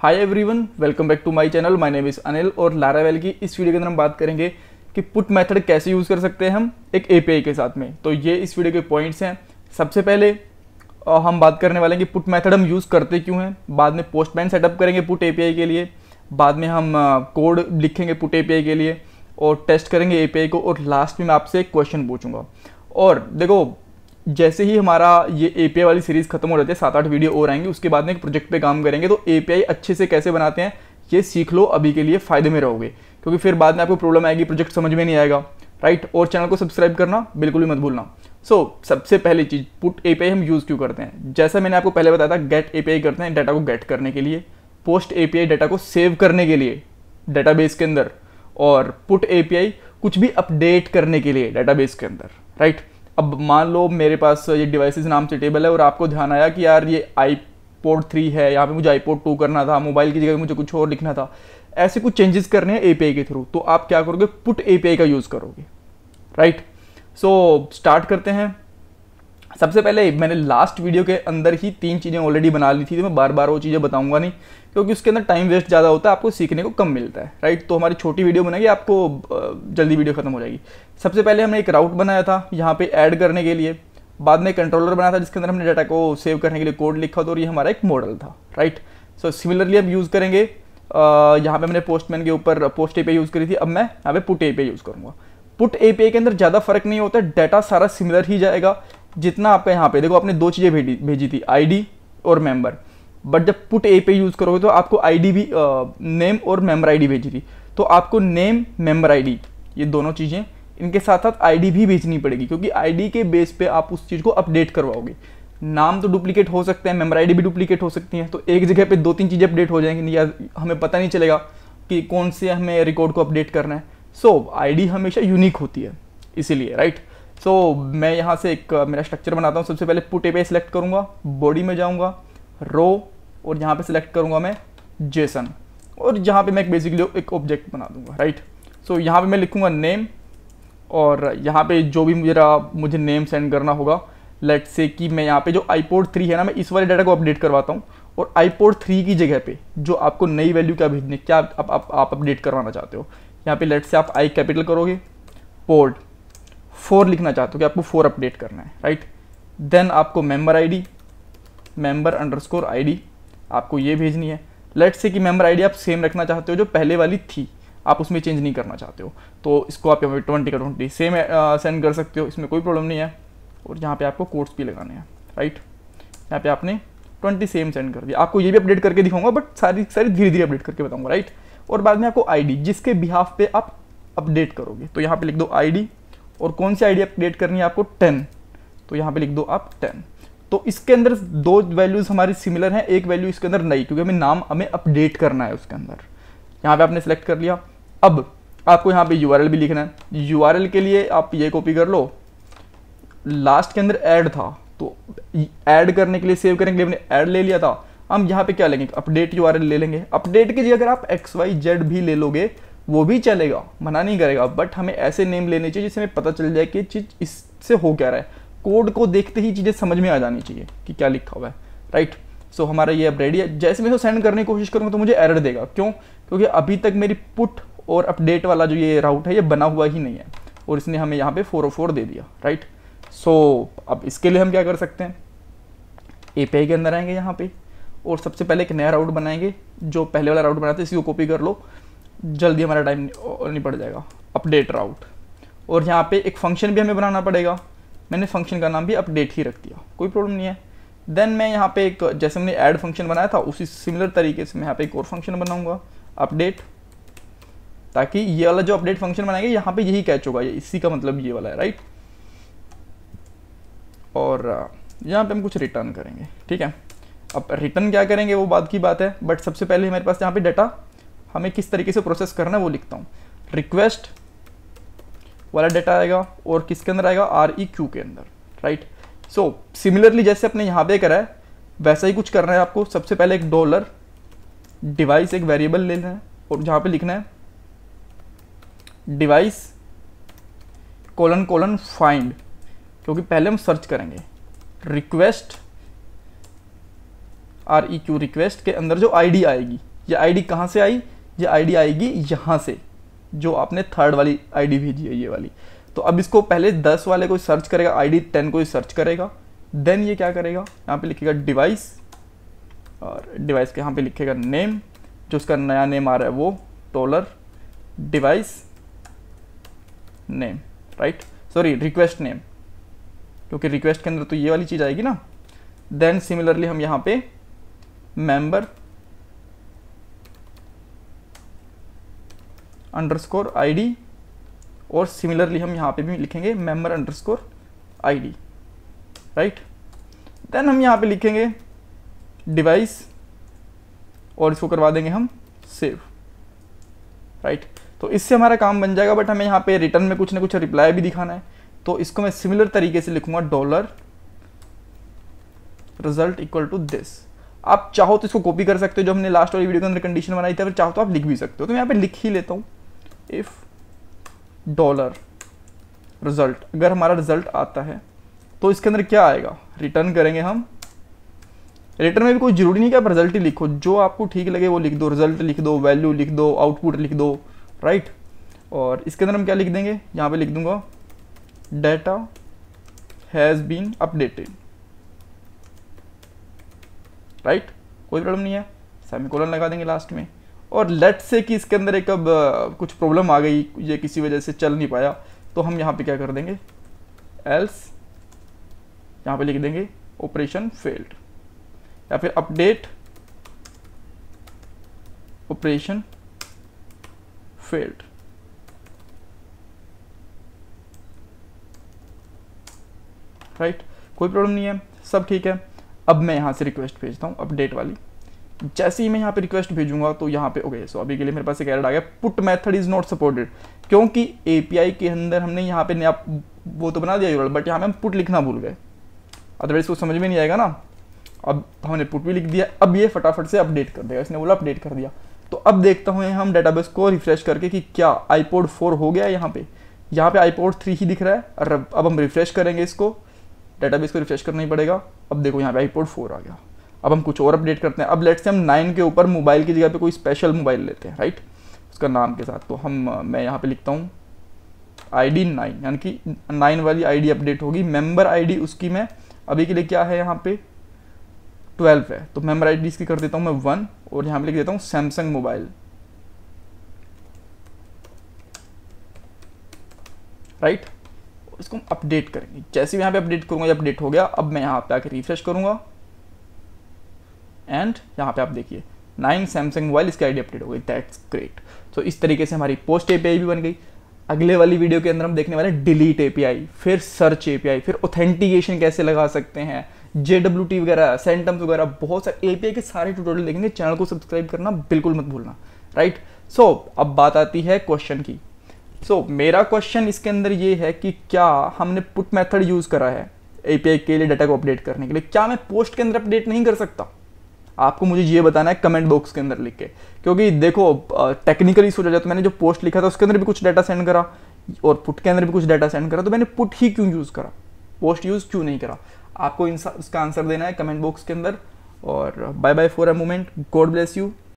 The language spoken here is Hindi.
Hi everyone welcome back to my channel my name is Anil और लारावेल की इस वीडियो के अंदर हम बात करेंगे कि पुट मेथड कैसे यूज़ कर सकते हैं हम एक एपीआई के साथ में। तो ये इस वीडियो के पॉइंट्स हैं। सबसे पहले हम बात करने वाले हैं कि पुट मेथड हम यूज़ करते क्यों हैं। बाद में पोस्टमैन सेटअप करेंगे पुट एपीआई के लिए। बाद में हम कोड लिखेंगे पुट एपीआई के लिए और टेस्ट करेंगे एपीआई को और लास्ट में मैं आपसे एक क्वेश्चन पूछूँगा। और देखो जैसे ही हमारा ये एपीआई वाली सीरीज़ खत्म हो जाती है सात आठ वीडियो और आएँगे उसके बाद में एक प्रोजेक्ट पे काम करेंगे तो एपीआई अच्छे से कैसे बनाते हैं ये सीख लो अभी के लिए फ़ायदे में रहोगे। क्योंकि फिर बाद में आपको प्रॉब्लम आएगी प्रोजेक्ट समझ में नहीं आएगा राइट और चैनल को सब्सक्राइब करना बिल्कुल भी मत भूलना। सो so, सबसे पहली चीज़ पुट एपीआई हम यूज़ क्यों करते हैं? जैसा मैंने आपको पहले बताया था गेट एपीआई करते हैं डाटा को गेट करने के लिए। पोस्ट एपीआई डाटा को सेव करने के लिए डेटाबेस के अंदर। और पुट एपीआई कुछ भी अपडेट करने के लिए डेटाबेस के अंदर राइट अब मान लो मेरे पास ये डिवाइसेस नाम से टेबल है और आपको ध्यान आया कि यार ये आई पोर्ट थ्री है, यहाँ पे मुझे आई पोर्ट टू करना था मोबाइल की जगह मुझे कुछ और लिखना था। ऐसे कुछ चेंजेस करने हैं एपीआई के थ्रू तो आप क्या करोगे? पुट एपीआई का यूज़ करोगे। राइट सो स्टार्ट करते हैं। सबसे पहले मैंने लास्ट वीडियो के अंदर ही तीन चीज़ें ऑलरेडी बना ली थी तो मैं बार बार वो चीज़ें बताऊँगा नहीं, क्योंकि उसके अंदर टाइम वेस्ट ज़्यादा होता है, आपको सीखने को कम मिलता है राइट तो हमारी छोटी वीडियो बनेगी, आपको जल्दी वीडियो खत्म हो जाएगी। सबसे पहले हमने एक राउट बनाया था, यहाँ पर ऐड करने के लिए। बाद में कंट्रोलर बनाया था, जिसके अंदर हमने डाटा को सेव करने के लिए कोड लिखा था, और ये हमारा एक मॉडल था राइट सो सिमिलरली हम यूज़ करेंगे यहाँ पे मैंने पोस्टमैन के ऊपर पोस्ट ए यूज़ करी थी, अब मैं यहाँ पे पुट ए यूज़ करूँगा। पुट ए के अंदर ज़्यादा फ़र्क नहीं होता डाटा सारा सिमिलर ही जाएगा जितना आपका यहाँ पे देखो आपने दो चीज़ें भेजी भेजी थी आईडी और मेंबर बट जब पुट ए पे यूज़ करोगे तो आपको आईडी भी नेम और मेंबर आईडी भेजी थी। तो आपको नेम मेंबर आईडी ये दोनों चीज़ें इनके साथ साथ आईडी भी भेजनी पड़ेगी क्योंकि आईडी के बेस पे आप उस चीज़ को अपडेट करवाओगे। नाम तो डुप्लीकेट हो सकते हैं मेंबर आईडी भी डुप्लीकेट हो सकती हैं तो एक जगह पे दो तीन चीज़ें अपडेट हो जाएँगी या हमें पता नहीं चलेगा कि कौन से हमें रिकॉर्ड को अपडेट करना है। सो so, आईडी हमेशा यूनिक होती है इसीलिए राइट सो so, मैं यहाँ से एक मेरा स्ट्रक्चर बनाता हूँ। सबसे पहले पुटे पे सिलेक्ट करूँगा बॉडी में जाऊँगा रो और यहाँ पे सिलेक्ट करूँगा मैं जेसन और यहाँ पे मैं एक बेसिकली एक ऑब्जेक्ट बना दूँगा राइट सो so, यहाँ पे मैं लिखूँगा नेम और यहाँ पे जो भी मेरा मुझे नेम सेंड करना होगा। लेट से कि मैं यहाँ पे जो आईपोर्ट थ्री है ना मैं इस वाले डाटा को अपडेट करवाता हूँ। और आईपोर्ट थ्री की जगह पे जो आपको नई वैल्यू क्या भेजनी क्या आप, आप अपडेट करवाना चाहते हो यहाँ पे लेट से आप आई कैपिटल करोगे पोर्ट फोर लिखना चाहते हो कि आपको फोर अपडेट करना है राइट देन आपको member ID member underscore ID आपको ये भेजनी है। लेट से कि मेंबर आईडी आप सेम रखना चाहते हो जो पहले वाली थी, आप उसमें चेंज नहीं करना चाहते हो। तो इसको आप यहाँ पे ट्वेंटी का ट्वेंटी सेम सेंड कर सकते हो, इसमें कोई प्रॉब्लम नहीं है। और यहाँ पे आपको कोड्स भी लगाने हैं राइट यहाँ पे आपने ट्वेंटी सेम सेंड कर दिया। आपको ये भी अपडेट करके दिखाऊँगा बट सारी सारी धीरे धीरे अपडेट करके बताऊँगा राइट और बाद में आपको आईडी जिसके बिहाफ पे आप अपडेट करोगे। तो यहाँ पे लिख दो आईडी और कौन सी आईडी अपडेट करनी है आपको? टेन। तो यहाँ पे लिख दो आप टेन। तो इसके अंदर दो वैल्यूज़ हमारी सिमिलर हैं, एक वैल्यू इसके अंदर नई, क्योंकि हमें नाम, हमें अपडेट करना है उसके अंदर। यहाँ पे आपने सेलेक्ट कर लिया। अब आपको यहाँ पे यूआरएल भी लिखना है। यूआरएल के लिए आप ये कॉपी कर लो। लास्ट के अंदर ऐड था। तो ऐड करने के लिए सेव करने के लिए हमने ले लिया था, हम यहाँ पे क्या लेंगे? अपडेट यूआरएल ले लेंगे। अपडेट के लिए अगर आप एक्स वाई जेड भी ले लोगे वो भी चलेगा मना नहीं करेगा बट हमें ऐसे नेम लेने चाहिए जिससे हमें पता चल जाए कि चीज़ इससे हो क्या रहा है। कोड को देखते ही चीज़ें समझ में आ जानी चाहिए कि क्या लिखा हुआ है राइट सो हमारा ये अब रेडी है। जैसे मैं इसको सेंड करने की कोशिश करूँगा तो मुझे एरर देगा। क्यों? क्योंकि अभी तक मेरी पुट और अपडेट वाला जो ये राउट है ये बना हुआ ही नहीं है। और इसने हमें यहाँ पे फोर ओ फोर दे दिया राइट सो so, अब इसके लिए हम क्या कर सकते हैं? एपीआई के अंदर आएँगे यहाँ पे और सबसे पहले एक नया राउट बनाएँगे। जो पहले वाला राउट बनाया था इसी को कॉपी कर लो। जल्दी हमारा टाइम निपट जाएगा। अपडेट राउट और यहाँ पे एक फ़ंक्शन भी हमें बनाना पड़ेगा। मैंने फ़ंक्शन का नाम भी अपडेट ही रख दिया। कोई प्रॉब्लम नहीं है। देन मैं यहाँ पे एक, जैसे हमने ऐड फ़ंक्शन बनाया था, उसी सिमिलर तरीके से मैं यहाँ पे एक और फ़ंक्शन बनाऊँगा। अपडेट ताकि ये वाला जो अपडेट फ़ंक्शन बनाएँगे, यहाँ पे यही कैच होगा। ये इसी का मतलब ये वाला है राइट और यहाँ पे हम कुछ रिटर्न करेंगे। ठीक है? अब रिटर्न क्या करेंगे वो बाद की बात है। बट सबसे पहले हमारे पास यहाँ पे डाटा हमें किस तरीके से प्रोसेस करना है वो लिखता हूँ। रिक्वेस्ट वाला डाटा आएगा और किसके अंदर आएगा? आर ई क्यू के अंदर राइट सो सिमिलरली जैसे अपने यहाँ पे करा है, वैसा ही कुछ करना है आपको। सबसे पहले एक डॉलर डिवाइस एक वेरिएबल लेना है और जहाँ पे लिखना है डिवाइस कोलन कोलन फाइंड क्योंकि पहले हम सर्च करेंगे। Request R E Q request के अंदर जो आईडी आएगी, ये आईडी कहाँ से आई? ये आईडी आएगी यहाँ से, जो आपने थर्ड वाली आईडी भेजी है, ये वाली। तो अब इसको पहले दस वाले को सर्च करेगा आईडी टेन को सर्च करेगा देन ये क्या करेगा? यहाँ पे लिखेगा डिवाइस और डिवाइस के यहाँ पे लिखेगा नेम जो उसका नया नेम आ रहा है वो टोलर device name right sorry request name क्योंकि रिक्वेस्ट के अंदर तो ये वाली चीज़ आएगी ना। देन सिमिलरली हम यहाँ पे मेंबर अंडरस्कोर आईडी और सिमिलरली हम यहाँ पे भी लिखेंगे member underscore ID right then हम यहाँ पे लिखेंगे डिवाइस और इसको करवा देंगे हम सेव राइट right. तो इससे हमारा काम बन जाएगा बट हमें यहाँ पे रिटर्न में कुछ ना कुछ रिप्लाई भी दिखाना है। तो इसको मैं सिमिलर तरीके से लिखूँगा dollar result equal to this आप चाहो तो इसको कॉपी कर सकते हो, जो हमने लास्ट वाली वीडियो के अंदर कंडीशन बनाई थी फिर चाहो तो आप लिख भी सकते हो। तो मैं यहाँ पे लिख ही लेता हूँ। इफ़ डॉलर रिज़ल्ट अगर हमारा रिज़ल्ट आता है तो इसके अंदर क्या आएगा? रिटर्न करेंगे हम। रिटर्न में भी कोई ज़रूरी नहीं कि आप रिज़ल्ट ही लिखो। जो आपको ठीक लगे, वो लिख दो। रिज़ल्ट लिख दो वैल्यू लिख दो आउटपुट लिख दो राइट और इसके अंदर हम क्या लिख देंगे? यहाँ पे लिख दूँगा data has been updated right कोई प्रॉब्लम नहीं है। सेमिकोलन लगा देंगे लास्ट में। और लेट से कि इसके अंदर एक अब कुछ प्रॉब्लम आ गई, ये किसी वजह से चल नहीं पाया तो हम यहाँ पे क्या कर देंगे? एल्स यहाँ पे लिख देंगे ऑपरेशन फेल्ड या फिर अपडेट ऑपरेशन फेल्ड राइट कोई प्रॉब्लम नहीं है, सब ठीक है। अब मैं यहाँ से रिक्वेस्ट भेजता हूँ अपडेट वाली। जैसे ही मैं यहाँ पे रिक्वेस्ट भेजूँगा तो यहाँ पे ओके सो अभी के लिए मेरे पास एक एरर आ गया। Put method is not supported क्योंकि एपीआई के अंदर हमने यहाँ पे नया वो तो बना दिया बट यहाँ पे हम पुट लिखना भूल गए। अदरवाइज़ को समझ में नहीं आएगा ना। अब हमने पुट भी लिख दिया, अब ये फटाफट से अपडेट कर देगा, इसने बोला अपडेट कर दिया। तो अब देखता हूँ हम डेटाबेस को रिफ्रेश करके कि क्या आईपोड फोर हो गया यहाँ पे। यहाँ पे आईपोड थ्री ही दिख रहा है अब हम रिफ्रेश करेंगे इसको। डेटाबेस को रिफ्रेश करना ही पड़ेगा। अब देखो यहाँ पे आईपोड फोर आ गया। अब हम कुछ और अपडेट करते हैं। अब लेट से हम नाइन के ऊपर मोबाइल की जगह पे कोई स्पेशल मोबाइल लेते हैं राइट उसका नाम के साथ। तो हम मैं यहाँ पे लिखता हूँ। आई डी नाइन यानी कि नाइन वाली आईडी अपडेट होगी। मेंबर आईडी उसकी मैं अभी के लिए क्या है यहाँ पे? ट्वेल्व है। तो मेंबर आईडी इसकी कर देता हूँ मैं वन और यहाँ पे लिख देता हूँ सैमसंग मोबाइल राइट इसको हम अपडेट करेंगे। जैसे भी यहाँ पे अपडेट करूँगा, ये अपडेट हो गया। अब मैं यहाँ पे आकर रिफ्रेश करूँगा। एंड यहाँ पे आप देखिए नाइन सैमसंग मोबाइल इसकी आईडी अपडेट हो गई दैट्स ग्रेट तो इस तरीके से हमारी पोस्ट एपीआई भी बन गई। अगले वाली वीडियो के अंदर हम देखने वाले डिलीट एपीआई फिर सर्च एपीआई फिर ऑथेंटिकेशन कैसे लगा सकते हैं जे डब्ल्यू टी वगैरह सेंटम्स वगैरह बहुत सारे एपीआई के सारे ट्यूटोरियल देखेंगे। चैनल को सब्सक्राइब करना बिल्कुल मत भूलना राइट सो so, अब बात आती है क्वेश्चन की। सो so, मेरा क्वेश्चन इसके अंदर ये है कि क्या हमने पुट मेथड यूज़ करा है एपीआई के लिए डाटा को अपडेट करने के लिए? क्या मैं पोस्ट के अंदर अपडेट नहीं कर सकता? आपको मुझे ये बताना है कमेंट बॉक्स के अंदर लिख के। क्योंकि देखो टेक्निकली सोचा जाए तो मैंने जो पोस्ट लिखा था, उसके अंदर भी कुछ डाटा सेंड करा और पुट के अंदर भी कुछ डाटा सेंड करा तो मैंने पुट ही क्यों यूज़ करा? पोस्ट यूज़ क्यों नहीं करा? आपको इसका आंसर देना है कमेंट बॉक्स के अंदर। और bye bye for a moment God bless you